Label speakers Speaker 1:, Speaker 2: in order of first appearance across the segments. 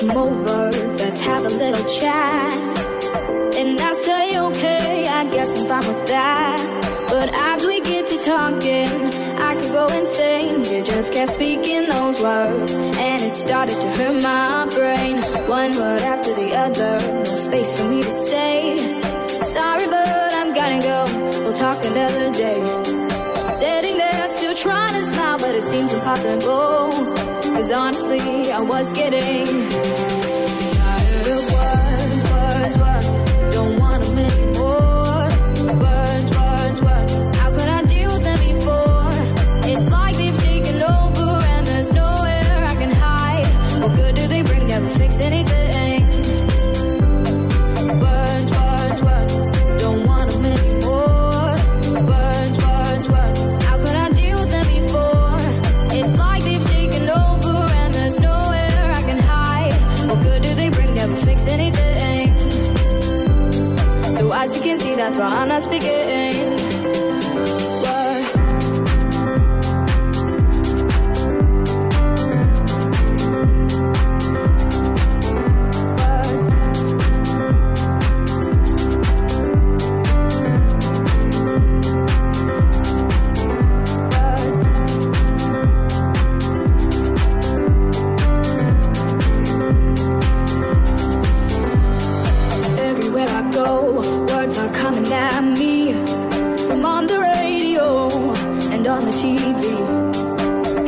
Speaker 1: come over, let's have a little chat. And I say, okay, I guess I'm fine with that. But as we get to talking, I could go insane. You just kept speaking those words, and it started to hurt my brain. One word after the other, no space for me to say. Sorry, but I'm gotta go. We'll talk another day. Sitting there, still trying to smile, but it seems impossible. Cause honestly, I was getting tired of words, words, words. They bring? Never fix anything. So as you can see, that's why I'm not speaking. Go, words are coming at me from on the radio and on the TV.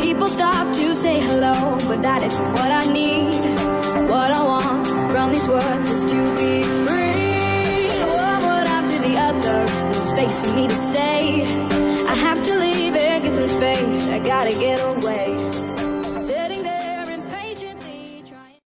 Speaker 1: People stop to say hello, but that isn't what I need. What I want from these words is to be free. One word after the other, no space for me to say. I have to leave and get some space. I gotta get away.